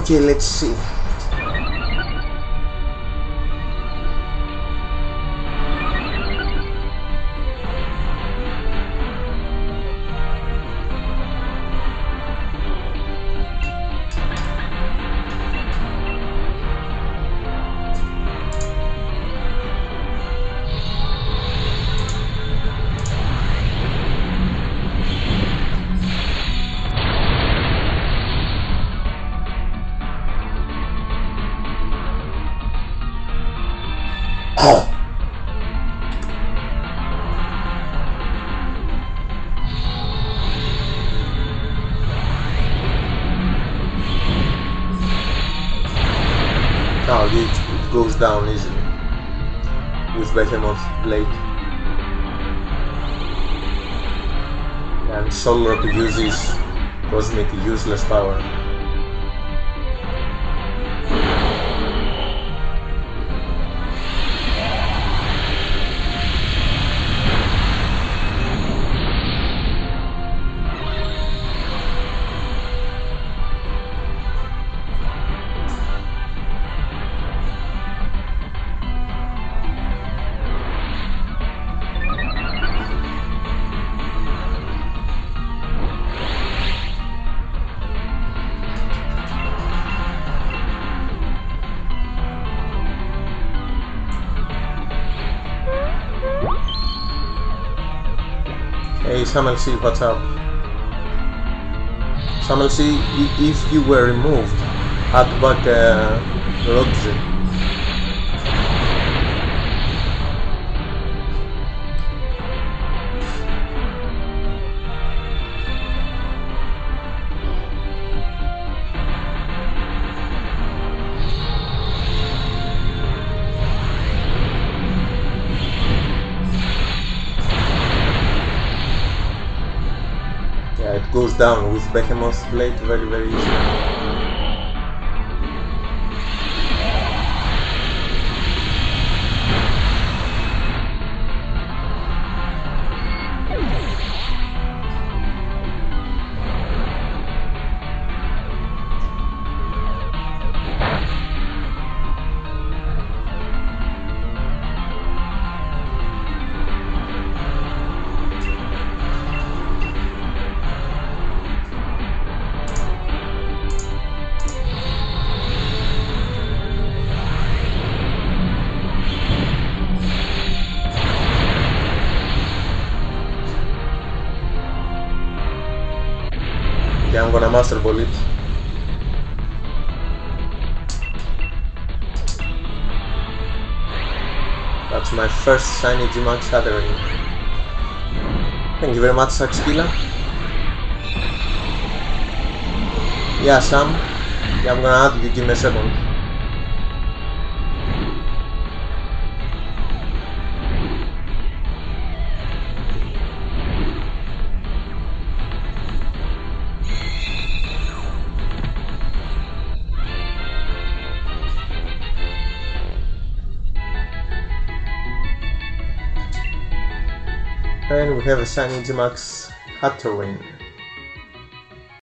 Okay, let's see. Oh, it, goes down easily with Behemoth Blade. And Solrock uses Cosmic useless power. Hey Samuel C, what's up? Samuel C, i- if you were removed, add back uh, Rodzi. Goes down with Behemoth Blade very very easy. I'm gonna Master Ball it. That's my first shiny Gmax Hatterene. Thank you very much, Saxkila. Yeah, Sam. Yeah, I'm gonna add you. Give me a second. We have a shiny Gmax Hatterene.